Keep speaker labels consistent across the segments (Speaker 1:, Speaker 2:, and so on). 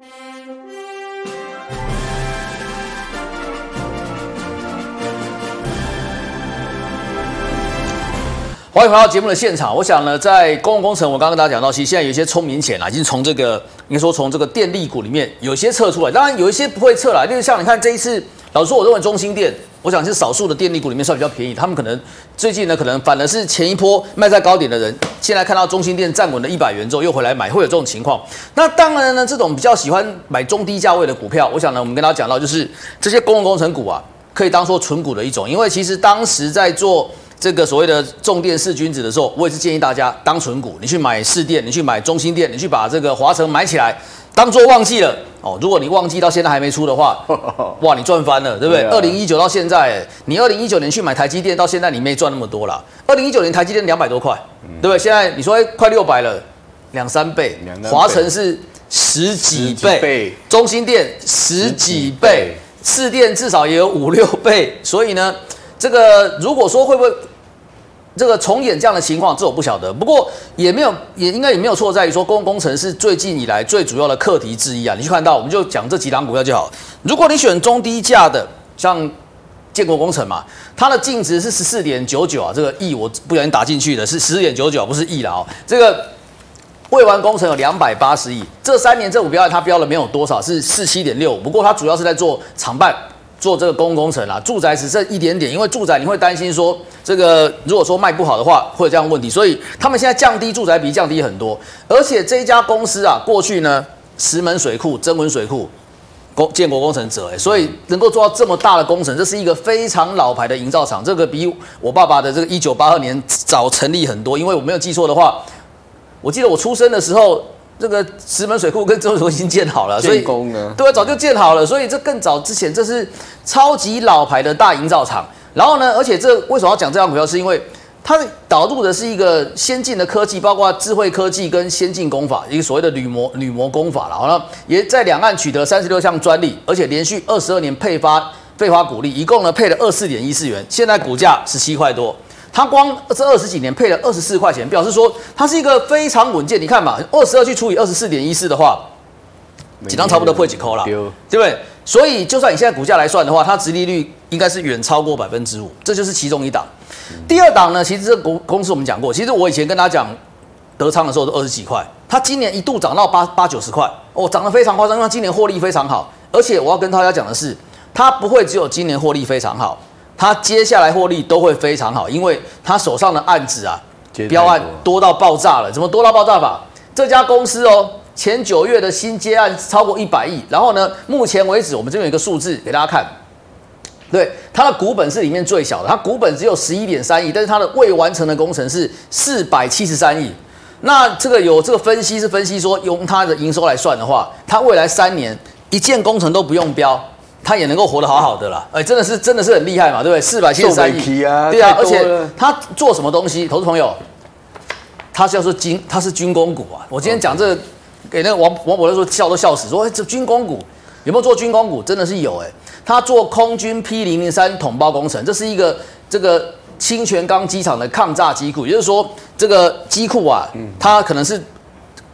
Speaker 1: 欢迎回到节目的现场。我想呢，在公共工程，我刚刚跟大家讲到，其实现在有一些聪明钱啊，已经从这个应该说从这个电力股里面有些撤出来，当然有一些不会撤了，就是像你看这一次，老实说，我认为中心电，我想是少数的电力股里面算比较便宜。他们可能最近呢，可能反而是前一波卖在高点的人，现在看到中心电站稳了一百元之后，又回来买，会有这种情况。那当然呢，这种比较喜欢买中低价位的股票，我想呢，我们跟大家讲到，就是这些公共工程股啊，可以当做纯股的一种，因为其实当时在做。这个所谓的重电四君子的时候，我也是建议大家当纯股，你去买市电，你去买中心电，你去把这个华晨买起来，当做忘记了哦。如果你忘记到现在还没出的话，哇，你赚翻了，对不对？二零一九到现在，你二零一九年去买台积电，到现在你没赚那么多了。二零一九年台积电两百多块，对不对？现在你说快六百了，两三倍。华晨是十几倍，中心电十几倍，市电至少也有五六倍。所以呢，这个如果说会不会？这个重演这样的情况，这我不晓得。不过也没有，也应该也没有错，在于说公共工程是最近以来最主要的课题之一啊。你去看到，我们就讲这几档股票就好。如果你选中低价的，像建国工程嘛，它的净值是十四点九九啊，这个亿我不小心打进去的是十四点九九，不是亿了哦。这个未完工程有两百八十亿，这三年政府标它标了没有多少，是四七点六。不过它主要是在做厂办。做这个公共工程啦，住宅只剩一点点，因为住宅你会担心说，这个如果说卖不好的话，会有这样问题，所以他们现在降低住宅比降低很多，而且这一家公司啊，过去呢石门水库、增文水库、工建国工程者，哎，所以能够做到这么大的工程，这是一个非常老牌的营造厂，这个比我爸爸的这个一九八二年早成立很多，因为我没有记错的话，我记得我出生的时候。这个石门水库跟周水已经建好了，
Speaker 2: 所以工呢？
Speaker 1: 对，早就建好了，所以这更早之前，这是超级老牌的大营造厂。然后呢，而且这为什么要讲这张股票？是因为它导入的是一个先进的科技，包括智慧科技跟先进工法，一个所谓的铝模铝模工法了。好了，也在两岸取得三十六项专利，而且连续二十二年配发配发股利，一共呢配了二四点一四元，现在股价十七块多。它光这二十几年配了二十四块钱，表示说它是一个非常稳健。你看嘛，二十二去除以二十四点一四的话，几张差不多破几扣了，对不对？所以就算你现在股价来算的话，它殖利率应该是远超过百分之五，这就是其中一档。第二档呢，其实这公公司我们讲过，其实我以前跟大家讲德昌的时候都二十几块，它今年一度涨到八八九十块，哦，涨得非常夸张，因为今年获利非常好。而且我要跟大家讲的是，它不会只有今年获利非常好。他接下来获利都会非常好，因为他手上的案子啊，标案多到爆炸了。怎么多到爆炸法？这家公司哦，前九月的新接案超过一百亿。然后呢，目前为止我们这边有一个数字给大家看，对，它的股本是里面最小的，它股本只有十一点三亿，但是它的未完成的工程是四百七十三亿。那这个有这个分析是分析说，用它的营收来算的话，它未来三年一件工程都不用标。他也能够活得好好的啦，哎，真的是真的是很厉害嘛，对不对？四百七十三亿，对啊，而且他做什么东西？投资朋友，他叫做军，他是军工股啊。我今天讲这个，给那个王王博都说笑都笑死，说哎，这军工股有没有做军工股？真的是有哎，他做空军 P 零零三统包工程，这是一个这个清泉岗机场的抗炸机库，也就是说这个机库啊，它可能是。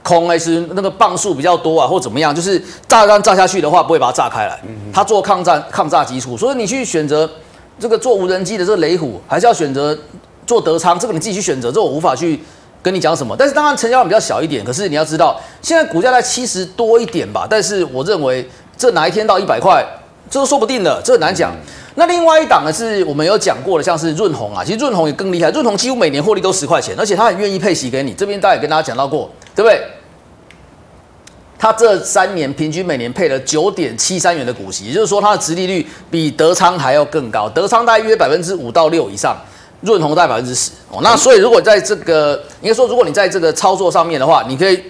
Speaker 1: 空还是那个磅数比较多啊，或怎么样？就是炸弹炸下去的话，不会把它炸开来。它做抗战抗炸基础，所以你去选择这个做无人机的这个雷虎，还是要选择做德昌，这个你自己去选择。这我无法去跟你讲什么。但是当然成交量比较小一点，可是你要知道，现在股价在七十多一点吧。但是我认为这哪一天到一百块，这都说不定的，这很难讲。那另外一档呢，是我们有讲过的，像是润红啊，其实润红也更厉害。润红几乎每年获利都十块钱，而且他很愿意配息给你。这边大家也跟大家讲到过，对不对？它这三年平均每年配了九点七三元的股息，也就是说它的殖利率比德昌还要更高。德昌大约百分之五到六以上，润红大概百分之十哦。那所以如果在这个应该说，如果你在这个操作上面的话，你可以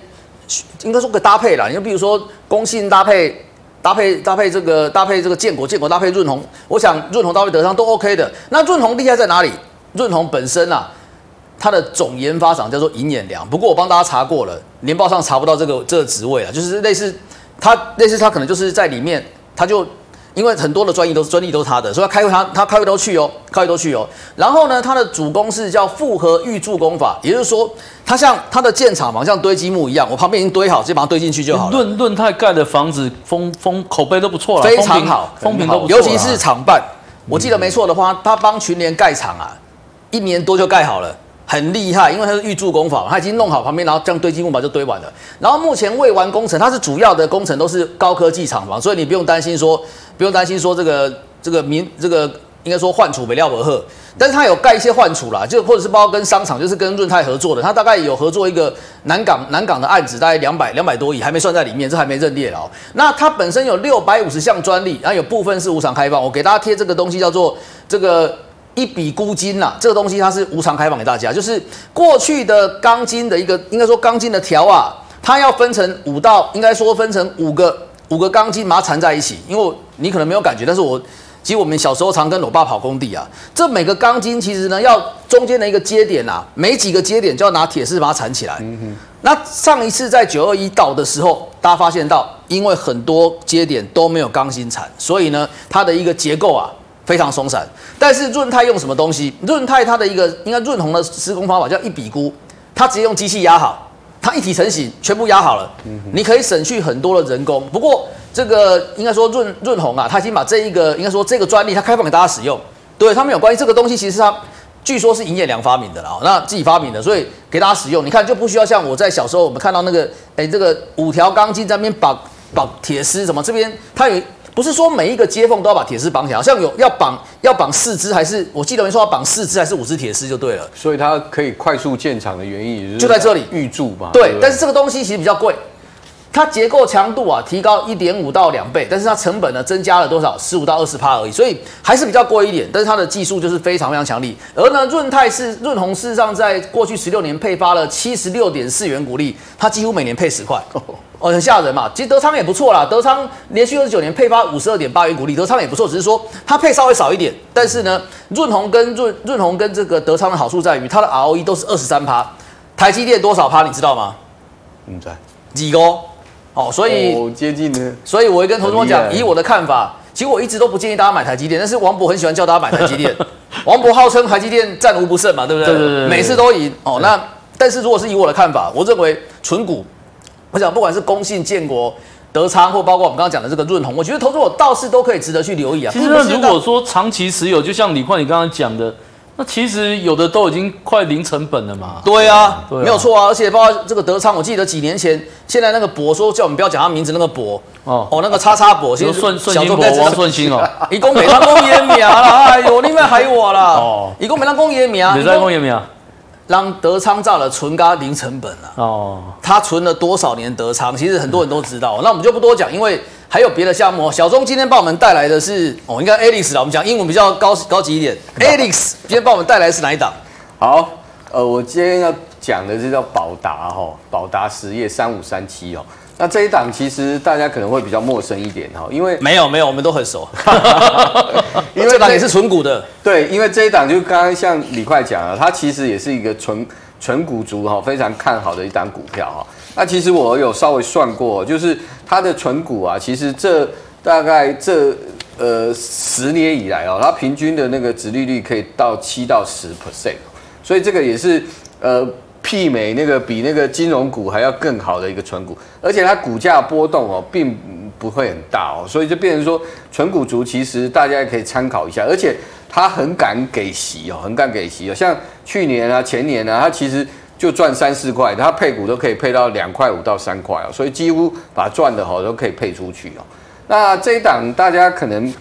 Speaker 1: 应该说个搭配啦。你就比如说工信搭配搭配搭配这个搭配这个建国建国搭配润红，我想润红搭配德昌都 OK 的。那润红厉害在哪里？润红本身啊。它的总研发长叫做银眼良，不过我帮大家查过了，年报上查不到这个这个职位啊，就是类似它类似它可能就是在里面，它就因为很多的专利都是专利都是他的，所以他开会他他开会都去哦，开会都去哦。然后呢，它的主攻是叫复合预铸工法，也就是说，它像它的建厂房像堆积木一样，我旁边已经堆好，直接把它堆进去就好了。
Speaker 2: 论论泰盖的房子风风口碑都不错了，
Speaker 1: 非常好，
Speaker 2: 风评都，
Speaker 1: 尤其是厂办，我记得没错的话，他帮群联盖厂啊，一年多就盖好了。很厉害，因为它是预铸工法，它已经弄好旁边，然后这样堆积木板就堆完了。然后目前未完工程，它是主要的工程都是高科技厂房，所以你不用担心说，不用担心说这个这个民这个应该说换储没料不赫，但是它有盖一些换储啦，就或者是包括跟商场，就是跟润泰合作的，它大概有合作一个南港南港的案子，大概两百两百多亿，还没算在里面，这还没认列了。那它本身有六百五十项专利，然后有部分是无偿开放，我给大家贴这个东西叫做这个。一笔估金呐，这个东西它是无偿开放给大家，就是过去的钢筋的一个，应该说钢筋的条啊，它要分成五道，应该说分成五个五个钢筋把它缠在一起。因为你可能没有感觉，但是我其实我们小时候常跟我爸跑工地啊，这每个钢筋其实呢要中间的一个接点啊，每几个接点就要拿铁丝把它缠起来。那上一次在九二一倒的时候，大家发现到，因为很多接点都没有钢筋缠，所以呢它的一个结构啊。非常松散，但是润泰用什么东西？润泰它的一个应该润红的施工方法叫一笔估，它直接用机器压好，它一体成型，全部压好了，你可以省去很多的人工。不过这个应该说润润红啊，它已经把这一个应该说这个专利它开放给大家使用，对他们有关系。这个东西其实它据说是营业良发明的啦，那自己发明的，所以给大家使用。你看就不需要像我在小时候我们看到那个，哎，这个五条钢筋在那边绑绑铁丝，什么这边它有。不是说每一个接缝都要把铁丝绑起来，好像有要绑要绑四只，还是我记得没说，要绑四只还是五只铁丝就对了。
Speaker 3: 所以它可以快速建厂的原因
Speaker 1: 就在这里
Speaker 3: 预铸嘛。
Speaker 1: 对，但是这个东西其实比较贵，它结构强度啊提高一点五到两倍，但是它成本呢增加了多少？十五到二十帕而已，所以还是比较贵一点。但是它的技术就是非常非常强力。而呢润泰是润红，事实上在过去十六年配发了七十六点四元股利，它几乎每年配十块。哦，很吓人嘛。其实德昌也不错啦，德昌连续二十九年配发五十二点八元股利，德昌也不错，只是说它配稍微少一点。但是呢，润红跟润润红跟这个德昌的好处在于，它的 ROE 都是二十三趴，台积电多少趴你知道吗？
Speaker 3: 嗯，在
Speaker 1: 几个？哦，所以
Speaker 3: 接近呢。
Speaker 1: 所以我会跟同事讲，以我的看法，其实我一直都不建议大家买台积电，但是王博很喜欢叫大家买台积电。王博号称台积电战无不胜嘛，对不对？
Speaker 2: 对对对，
Speaker 1: 每次都赢。哦，那但是如果是以我的看法，我认为纯股。我想，不管是工信、建国、德昌，或包括我们刚刚讲的这个润红，我觉得投资我倒是都可以值得去留意啊。
Speaker 2: 其实，如果说长期持有，就像李焕你刚刚讲的，那其实有的都已经快零成本了嘛。
Speaker 1: 对啊，没有错啊。而且包括这个德昌，我记得几年前，现在那个博说叫我们不要讲他名字，那个博哦哦，那个叉叉博，
Speaker 2: 其实顺顺心博王顺心哦，
Speaker 1: 一共每当公爷名了，哎呦，你们害我了 哦，一共每当公爷名，
Speaker 2: 每当公爷名。
Speaker 1: 让德昌造了纯咖零成本啊！哦，他存了多少年德昌？其实很多人都知道。那我们就不多讲，因为还有别的项目。小钟今天帮我们带来的是哦，应该 Alex 啦。我们讲英文比较高高级一点。Alex 今天帮我们带来是哪一档？
Speaker 3: 好，呃，我今天要讲的是叫宝达哈，宝达实业三五三七哦。那这一档其实大家可能会比较陌生一点哈，因为
Speaker 1: 没有没有，我们都很熟，因为 这档也是纯股的。
Speaker 3: 对，因为这一档就刚刚像李快讲了，它其实也是一个纯纯股族哈，非常看好的一档股票哈。那其实我有稍微算过，就是它的纯股啊，其实这大概这呃十年以来哦，它平均的那个殖利率可以到七到十 percent，所以这个也是呃。媲美那个比那个金融股还要更好的一个纯股，而且它股价波动哦，并不会很大哦，所以就变成说纯股族其实大家也可以参考一下，而且它很敢给息哦，很敢给息哦，像去年啊、前年啊，它其实就赚三四块，它配股都可以配到两块五到三块哦，所以几乎把赚的好都可以配出去哦。那这一档大家可能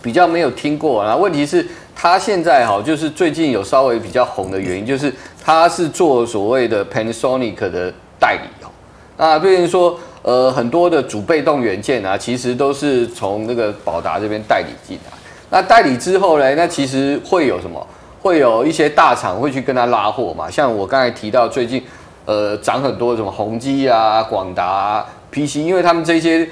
Speaker 3: 比较没有听过啊，问题是它现在哈，就是最近有稍微比较红的原因就是。他是做所谓的 Panasonic 的代理哦，那比如说，呃，很多的主被动元件啊，其实都是从那个宝达这边代理进来。那代理之后呢，那其实会有什么？会有一些大厂会去跟他拉货嘛？像我刚才提到最近，呃，涨很多什么宏基啊、广达、PC，因为他们这些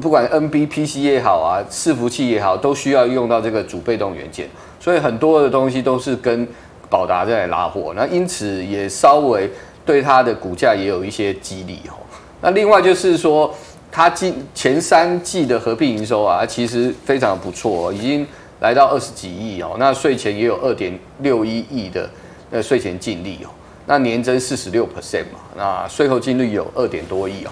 Speaker 3: 不管 NB、PC 也好啊，伺服器也好，都需要用到这个主被动元件，所以很多的东西都是跟。宝达在拉货，那因此也稍微对它的股价也有一些激励哦。那另外就是说，它今前三季的合并营收啊，其实非常不错、已经来到二十几亿哦。那税前也有二点六一亿的呃税前净利哦，那年增四十六 percent 嘛，那税后净利有二点多亿哦。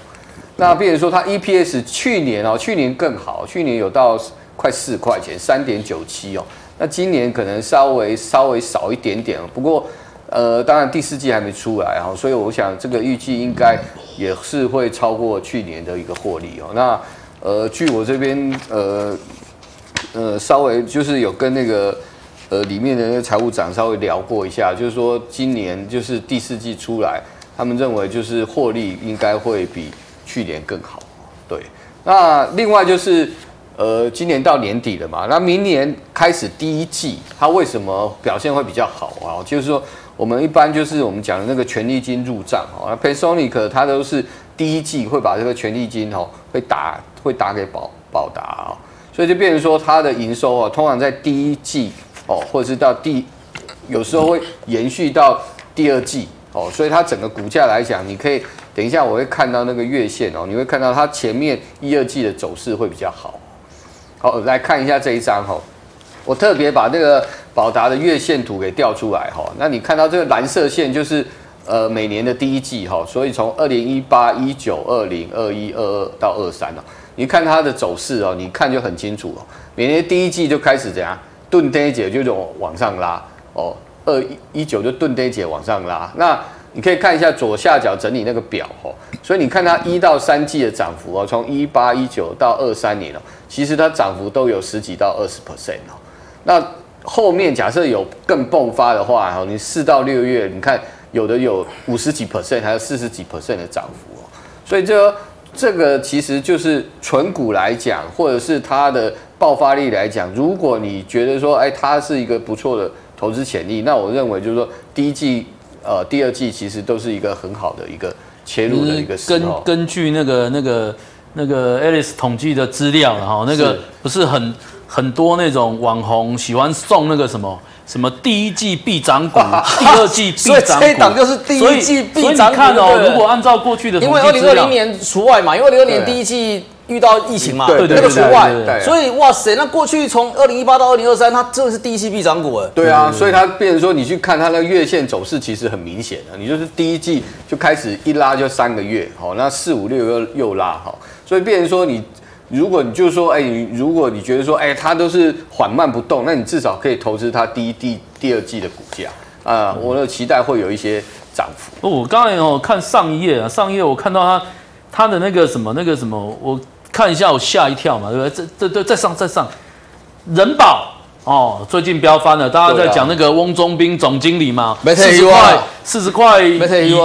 Speaker 3: 那变成说它 EPS 去年哦，去年更好，去年有到快四块钱，三点九七哦。那今年可能稍微稍微少一点点，不过呃，当然第四季还没出来哈，所以我想这个预计应该也是会超过去年的一个获利哦。那呃，据我这边呃呃稍微就是有跟那个呃里面的那个财务长稍微聊过一下，就是说今年就是第四季出来，他们认为就是获利应该会比去年更好。对，那另外就是呃今年到年底了嘛，那明年开始第一季它为什么表现会比较好啊？就是说。我们一般就是我们讲的那个权利金入账哦，那 Panasonic 它都是第一季会把这个权利金哦会打会打给保保达哦，所以就变成说它的营收哦，通常在第一季哦，或者是到第有时候会延续到第二季哦，所以它整个股价来讲，你可以等一下我会看到那个月线哦，你会看到它前面一二季的走势会比较好。好，来看一下这一张哦，我特别把那个。宝达的月线图给调出来哈，那你看到这个蓝色线就是呃每年的第一季哈，所以从二零一八、一九、二零、二一、二二到二三哦，你看它的走势哦，你看就很清楚哦。每年第一季就开始怎样，钝跌节就往往上拉哦，二一一九就钝跌节往上拉。那你可以看一下左下角整理那个表哦，所以你看它一到三季的涨幅哦，从一八、一九到二三年哦，其实它涨幅都有十几到二十 percent 哦，那。后面假设有更迸发的话，哈，你四到六月，你看有的有五十几 percent，还有四十几 percent 的涨幅哦。所以这这个其实就是纯股来讲，或者是它的爆发力来讲，如果你觉得说，哎，它是一个不错的投资潜力，那我认为就是说，第一季、呃，第二季其实都是一个很好的一个切入的一个时
Speaker 2: 候。根根据那个那个那个 Alice 统计的资料，然后那个不是很。很多那种网红喜欢送那个什么什么第一季必涨股，第二季必涨股，
Speaker 1: 所以这档就是第一季必涨
Speaker 2: 股。看哦，如果按照过去的，
Speaker 1: 因为二零二零年除外嘛，因为二零二零年第一季遇到疫情嘛，对那个除外，所以哇塞，那过去从二零一八到二零二三，它真的是第一季必涨股哎。
Speaker 3: 对啊，所以它变成说，你去看它的月线走势，其实很明显的，你就是第一季就开始一拉就三个月，好，那四五六又又拉，好，所以变成说你。如果你就说，哎，你如果你觉得说，哎，它都是缓慢不动，那你至少可以投资它第一、第第二季的股价啊，我的期待会有一些涨幅。
Speaker 2: 我刚才哦看上一页啊，上一页我看到它它的那个什么那个什么，我看一下我吓一跳嘛，对不对？这这这再上再上，人保哦，最近飙翻了，大家在讲那个翁中斌总经理嘛，四十块四十块以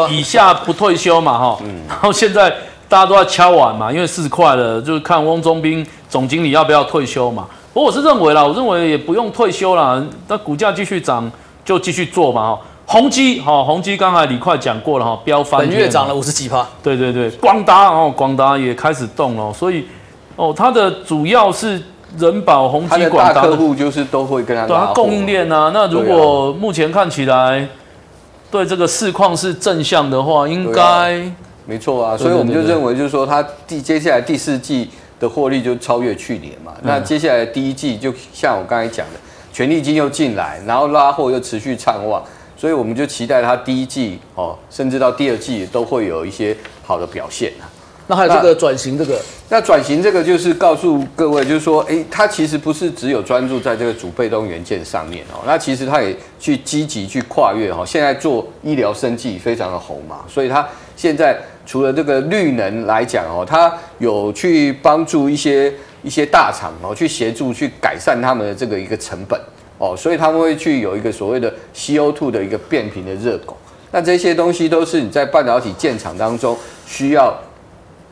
Speaker 2: 以下不退休嘛，哈，嗯然后现在。大家都在敲碗嘛，因为四十块了，就是看翁中斌总经理要不要退休嘛。不过我是认为啦，我认为也不用退休啦，那股价继续涨就继续做嘛。哈，宏基，哈，宏基刚才李快讲过了哈，飙翻，
Speaker 1: 本月涨了五十几趴。
Speaker 2: 对对对，广达哦，广达也开始动了，所以哦，它的主要是人保、宏基、广
Speaker 3: 达客户就是都会跟他
Speaker 2: 对它供应链啊。那如果目前看起来对这个市况是正向的话，应该。
Speaker 3: 没错啊，所以我们就认为，就是说它第接下来第四季的获利就超越去年嘛。那接下来第一季就像我刚才讲的，权利金又进来，然后拉货又持续畅旺，所以我们就期待它第一季哦，甚至到第二季都会有一些好的表现啊。
Speaker 1: 那还有这个转型，这个
Speaker 3: 那转型这个就是告诉各位，就是说，哎，它其实不是只有专注在这个主被动元件上面哦，那其实它也去积极去跨越哈。现在做医疗生计非常的红嘛，所以它现在。除了这个绿能来讲哦，它有去帮助一些一些大厂哦，去协助去改善他们的这个一个成本哦，所以他们会去有一个所谓的 CO2 的一个变频的热拱。那这些东西都是你在半导体建厂当中需要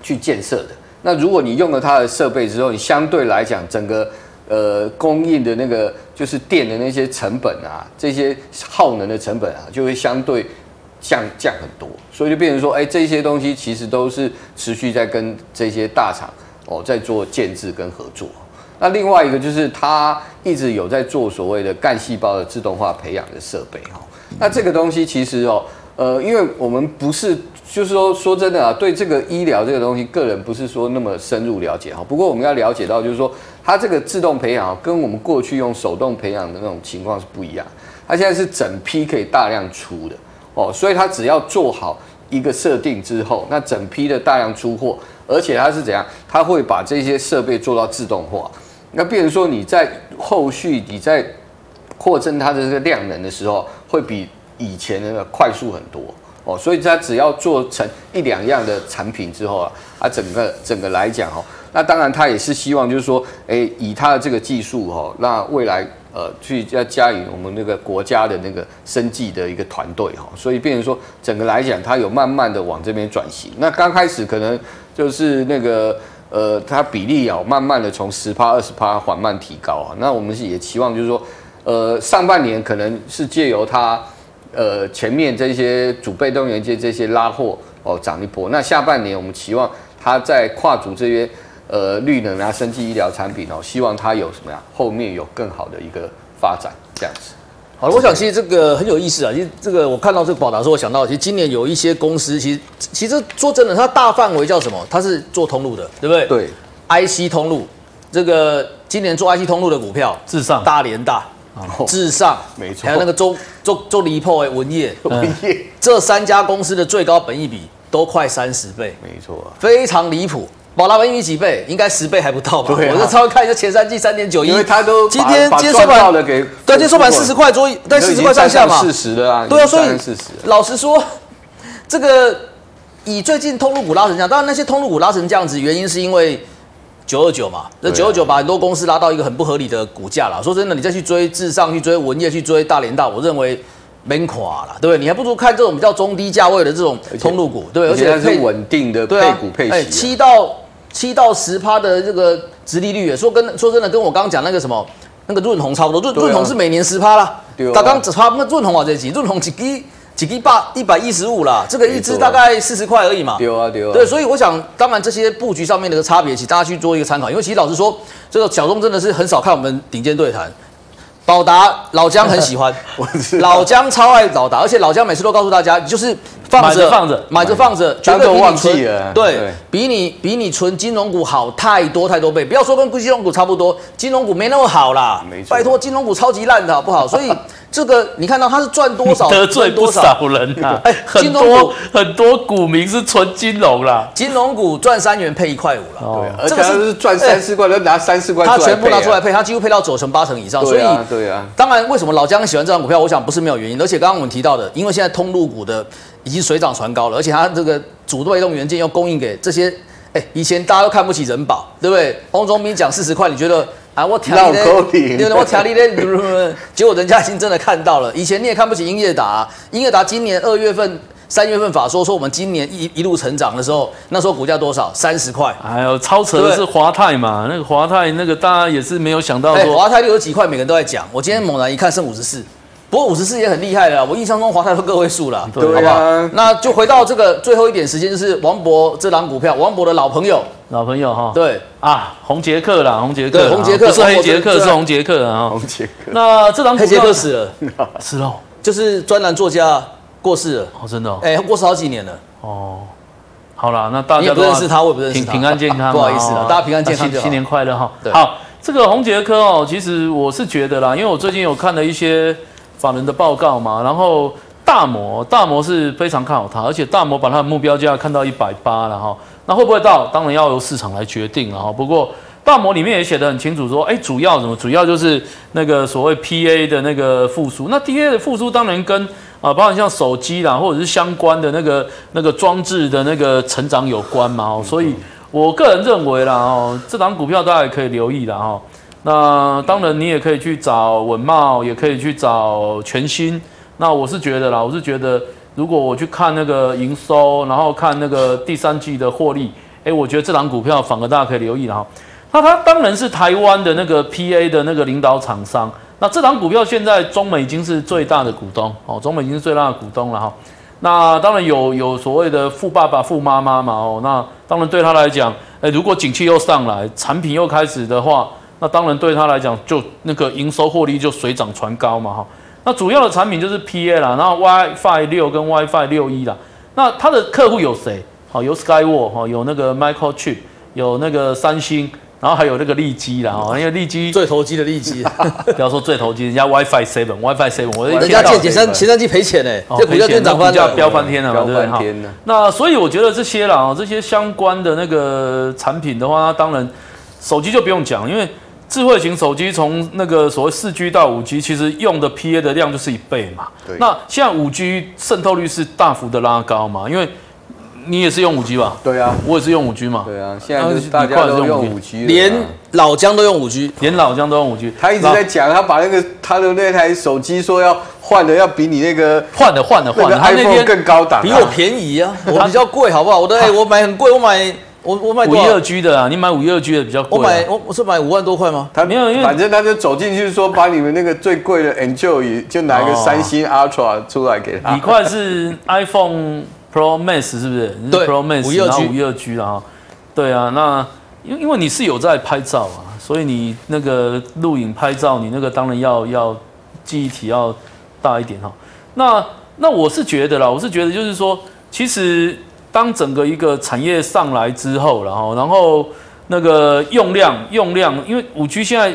Speaker 3: 去建设的。那如果你用了它的设备之后，你相对来讲整个呃供应的那个就是电的那些成本啊，这些耗能的成本啊，就会相对。降降很多，所以就变成说，哎，这些东西其实都是持续在跟这些大厂哦在做建制跟合作。那另外一个就是它一直有在做所谓的干细胞的自动化培养的设备哈。那这个东西其实哦，呃，因为我们不是，就是说说真的啊，对这个医疗这个东西，个人不是说那么深入了解哈。不过我们要了解到，就是说它这个自动培养跟我们过去用手动培养的那种情况是不一样。它现在是整批可以大量出的哦，所以它只要做好一个设定之后，那整批的大量出货，而且它是怎样？它会把这些设备做到自动化。那变成说你在后续你在扩增它的这个量能的时候，会比以前那个快速很多哦。所以它只要做成一两样的产品之后啊，啊整个整个来讲哦，那当然它也是希望就是说，哎，以它的这个技术哦，那未来呃去要加以我们那个国家的那个生计的一个团队哈。所以变成说整个来讲，它有慢慢的往这边转型。那刚开始可能就是那个。呃，它比例啊，慢慢的从十趴、二十趴缓慢提高啊。那我们是也期望就是说，呃，上半年可能是借由它，呃，前面这些主被动元件这些拉货哦涨一波。那下半年我们期望它在跨组这些呃绿能啊、生技医疗产品哦，希望它有什么呀？后面有更好的一个发展这样子。
Speaker 1: 好了，我想其实这个很有意思啊。其实这个我看到这个报道时候，我想到其实今年有一些公司，其实其实说真的，它大范围叫什么？它是做通路的，对不对？
Speaker 3: 对
Speaker 1: ，IC 通路。这个今年做 IC 通路的股票，
Speaker 2: 至上、
Speaker 1: 大连大、至上，
Speaker 3: 没错，
Speaker 1: 还有那个周周周离破文业，
Speaker 3: 文业
Speaker 1: 这三家公司的最高本益比都快三十倍，
Speaker 3: 没错，
Speaker 1: 非常离谱。宝拉文益几倍？应该十倍还不到吧？
Speaker 3: 对，
Speaker 1: 我就稍微看一下前三季三点九一，
Speaker 3: 因为他都
Speaker 1: 今天今天收盘给对，今天收盘四十块左右，在四十块上下嘛，
Speaker 3: 四十的啊，
Speaker 1: 对啊，所以老实说，这个以最近通路股拉成这样，当然那些通路股拉成这样子，原因是因为九二九嘛，那九二九把很多公司拉到一个很不合理的股价了。说真的，你再去追智上，去追文业，去追大连大，我认为没垮了，对不对？你还不如看这种比较中低价位的这种通路股，对，
Speaker 3: 而且它是稳定的配股配息，
Speaker 1: 七到。七到十趴的这个殖利率，说跟说真的，跟我刚刚讲那个什么那个润红差不多。润润红是每年十趴啦，刚刚只差那润红啊这几润红几几几几八一百一十五啦，这个一支大概四十块而已嘛。
Speaker 3: 丢啊丢啊。
Speaker 1: 对，所以我想，当然这些布局上面的差别，请大家去做一个参考。因为其实老实说，这个小众真的是很少看我们顶尖对谈。宝达老姜很喜欢，老姜超爱宝达，而且老姜每次都告诉大家，就是
Speaker 2: 放着放着，
Speaker 1: 买着放着，
Speaker 3: 绝对忘记了，
Speaker 1: 对比你比你存金融股好太多太多倍，不要说跟金融股差不多，金融股没那么好啦，拜托金融股超级烂的好不好？所以。这个你看到它是赚多少？
Speaker 2: 得罪多少人啊！哎，很多很多股民是纯金融啦，
Speaker 1: 金融股赚三元配一块五
Speaker 3: 啦。对，而且是赚三四块，都拿三四块，
Speaker 1: 他全部拿出来配，他几乎配到九成八成以上。所以，
Speaker 3: 对啊，
Speaker 1: 当然，为什么老姜喜欢这张股票？我想不是没有原因。而且刚刚我们提到的，因为现在通路股的已经水涨船高了，而且它这个主被动元件要供应给这些，哎，以前大家都看不起人保，对不对？洪忠斌讲四十块，你觉得？啊，我调你的，我调你嘞，结果人家已经真的看到了。以前你也看不起英业达，英业达今年二月份、三月份法说说我们今年一一路成长的时候，那时候股价多少？三十块。
Speaker 2: 哎呦，超扯的是华泰嘛，那个华泰那个大家也是没有想到说
Speaker 1: 华泰六十几块，每个人都在讲。我今天猛然一看，剩五十四。不过五十四也很厉害了，我印象中华泰都个位数了，
Speaker 3: 对，好不好？
Speaker 1: 那就回到这个最后一点时间，就是王博这档股票，王博的老朋友，
Speaker 2: 老朋友哈，
Speaker 1: 对。
Speaker 2: 啊，红杰克啦，红杰克，
Speaker 1: 红杰克
Speaker 2: 不是黑杰克，是红杰克啊，
Speaker 3: 红杰克。
Speaker 2: 那这档
Speaker 1: 黑杰克死了，
Speaker 2: 死了，
Speaker 1: 就是专栏作家过世了，
Speaker 2: 哦，真的哦，
Speaker 1: 哎，过世好几年了，
Speaker 2: 哦，好了，那大家
Speaker 1: 不认识他，我也不认识
Speaker 2: 他，平安健康，
Speaker 1: 不好意思了，大家平安健康，
Speaker 2: 新年快乐哈。好，这个红杰克哦，其实我是觉得啦，因为我最近有看了一些。法人的报告嘛，然后大摩大摩是非常看好它，而且大摩把它的目标价看到一百八了哈，那会不会到？当然要由市场来决定了哈。不过大摩里面也写得很清楚，说哎，主要什么？主要就是那个所谓 PA 的那个复苏。那 PA 的复苏当然跟啊，包括像手机啦，或者是相关的那个那个装置的那个成长有关嘛。所以我个人认为啦，哦，这档股票大家也可以留意的哈。那当然，你也可以去找文茂，也可以去找全新。那我是觉得啦，我是觉得，如果我去看那个营收，然后看那个第三季的获利，哎，我觉得这档股票反而大家可以留意了哈。那它当然是台湾的那个 PA 的那个领导厂商。那这档股票现在中美已经是最大的股东哦，中美已经是最大的股东了哈。那当然有有所谓的富爸爸、富妈妈嘛哦，那当然对他来讲，哎，如果景气又上来，产品又开始的话。那当然对他来讲，就那个营收获利就水涨船高嘛哈。那主要的产品就是 PA 啦，然后 WiFi 六跟 WiFi 六一啦。那他的客户有谁？好，有 Skyward 哈，有那个 Microchip，有那个三星，然后还有那个利基啦，哈，因为利基
Speaker 1: 最投机的利基，
Speaker 2: 不要说最投机，人家 WiFi Seven，WiFi Seven，我
Speaker 1: 人家借解山前三季赔钱呢，这股价变涨翻
Speaker 2: 了，飙翻天了嘛，对不对？哈，那所以我觉得这些啦，这些相关的那个产品的话，当然手机就不用讲，因为智慧型手机从那个所谓四 G 到五 G，其实用的 PA 的量就是一倍嘛。
Speaker 3: 对。
Speaker 2: 那现在五 G 渗透率是大幅的拉高嘛，因为你也是用五 G 吧？
Speaker 3: 对啊，
Speaker 2: 我也是用五 G 嘛。
Speaker 3: 对啊，现在就是大家都用五 G，
Speaker 1: 连老姜都用五 G，
Speaker 2: 连老姜都用五 G。
Speaker 3: 他一直在讲，他把那个他的那台手机说要换的，要比你那个
Speaker 2: 换的换的换的
Speaker 3: iPhone 更高档，
Speaker 1: 比我便宜啊，我比较贵，好不好？我的哎，我买很贵，我买我我买
Speaker 2: 五一二 G 的啊，你买五一二 G 的比较贵。
Speaker 1: 我买我我是买五万多块吗？
Speaker 3: 他没有，反正他就走进去说，把你们那个最贵的 Enjoy 就拿一个三星 Ultra 出来给他。
Speaker 2: 你块是 iPhone。Pro Max 是不是？
Speaker 1: 对
Speaker 2: ，Pro Max，然后五一二 G 啦，对啊，那因因为你是有在拍照啊，所以你那个录影拍照，你那个当然要要记忆体要大一点哈。那那我是觉得啦，我是觉得就是说，其实当整个一个产业上来之后，然后然后那个用量用量，因为五 G 现在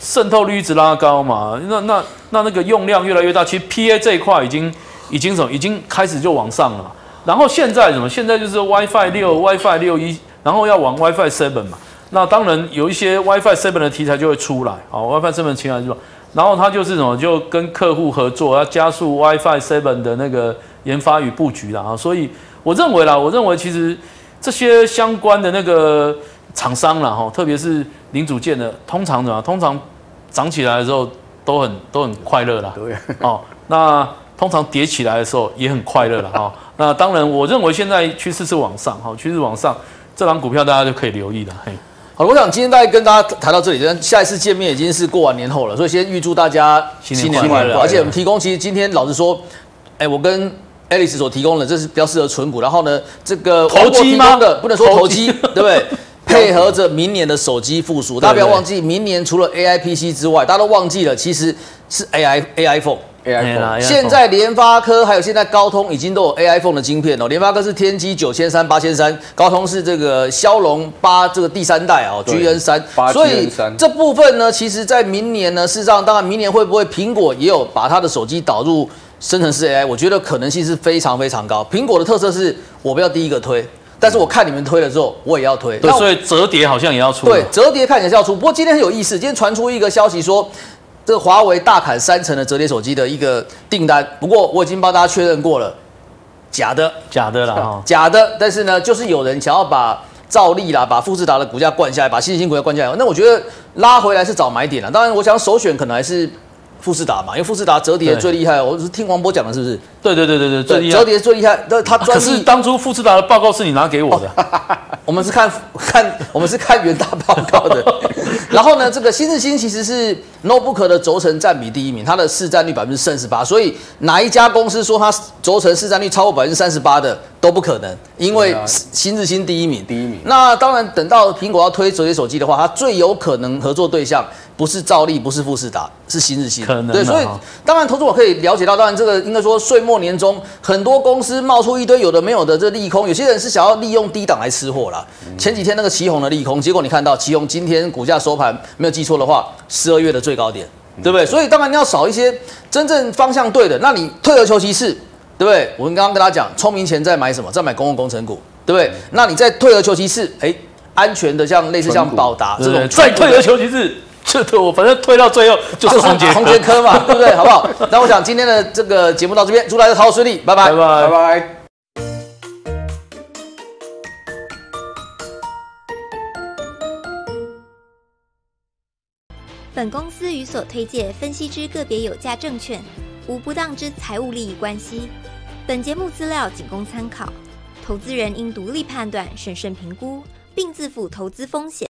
Speaker 2: 渗透率一直拉高嘛，那那那那个用量越来越大，其实 PA 这一块已经已经什么已经开始就往上了。然后现在什么？现在就是 WiFi 六、WiFi 六一，然后要往 WiFi seven 嘛。那当然有一些 WiFi seven 的题材就会出来，好，WiFi seven 起来是吧？然后它就是什么？就跟客户合作，要加速 WiFi seven 的那个研发与布局啦。啊。所以我认为啦，我认为其实这些相关的那个厂商啦，哈，特别是零组件的，通常怎么？通常涨起来的时候都很都很快乐啦。
Speaker 3: 对。
Speaker 2: 哦，那通常跌起来的时候也很快乐了哈。那当然，我认为现在趋势是往上，哈，趋势往上，这档股票大家就可以留意了。嘿，
Speaker 1: 好，我想今天大概跟大家谈到这里，但下一次见面已经是过完年后了，所以先预祝大家
Speaker 2: 新年快乐。
Speaker 1: 而且我们提供，其实今天老实说，哎，我跟 Alice 所提供的这是比较适合存股，然后呢，这个
Speaker 2: 投机吗？
Speaker 1: 的不能说投机，对不对？配合着明年的手机复苏，大家不要忘记，明年除了 AI PC 之外，大家都忘记了，其实是 AI AI Phone。
Speaker 3: AI，
Speaker 1: 现在联发科还有现在高通已经都有 AI phone 的晶片哦。联发科是天玑九千三、八千三，高通是这个骁龙八这个第三代哦，GN 三。
Speaker 3: 所以
Speaker 1: 这部分呢，其实在明年呢，事实上当然明年会不会苹果也有把它的手机导入生成式 AI？我觉得可能性是非常非常高。苹果的特色是我不要第一个推，但是我看你们推了之后，我也要推。
Speaker 2: 对，所以折叠好像也要出。
Speaker 1: 对，折叠看起来是要出。不过今天很有意思，今天传出一个消息说。这个华为大砍三成的折叠手机的一个订单，不过我已经帮大家确认过了，假的，
Speaker 2: 假的啦，哈，
Speaker 1: 假的。但是呢，就是有人想要把兆利啦、把富士达的股价灌下来，把新兴股价灌下来。那我觉得拉回来是找买点了。当然，我想首选可能还是。富士达嘛，因为富士达折叠最厉害，我是听王波讲的，是不是？
Speaker 2: 对对对对对，
Speaker 1: 最折叠最厉害。那他
Speaker 2: 可是当初富士达的报告是你拿给我的，
Speaker 1: 我们是看 看我们是看元大报告的。然后呢，这个新日新其实是 notebook 的轴承占比第一名，它的市占率百分之三十八。所以哪一家公司说它轴承市占率超过百分之三十八的都不可能，因为新日新第一名，
Speaker 3: 第一名。
Speaker 1: 那当然，等到苹果要推折叠手机的话，它最有可能合作对象。不是兆利，不是富士达，是新日新。
Speaker 2: 可能
Speaker 1: 对，所以当然，投资我可以了解到，当然这个应该说岁末年终，很多公司冒出一堆有的没有的这利空，有些人是想要利用低档来吃货啦。前几天那个旗宏的利空，结果你看到旗宏今天股价收盘，没有记错的话，十二月的最高点，对不对？所以当然你要少一些真正方向对的，那你退而求其次，对不对？我们刚刚跟大家讲，聪明钱在买什么？在买公共工程股，对不对？那你再退而求其次，哎，安全的像类似像宝达这种，
Speaker 2: 再退而求其次。这推我反正推到最后就是空间
Speaker 1: 空间科嘛，对不对？好不好？那我想今天的这个节目到这边，祝大家好顺利，拜拜
Speaker 2: 拜拜
Speaker 3: 拜拜。
Speaker 4: 本公司与所推介分析之个别有价证券无不当之财务利益关系。本节目资料仅供参考，投资人应独立判断、审慎评估，并自负投资风险。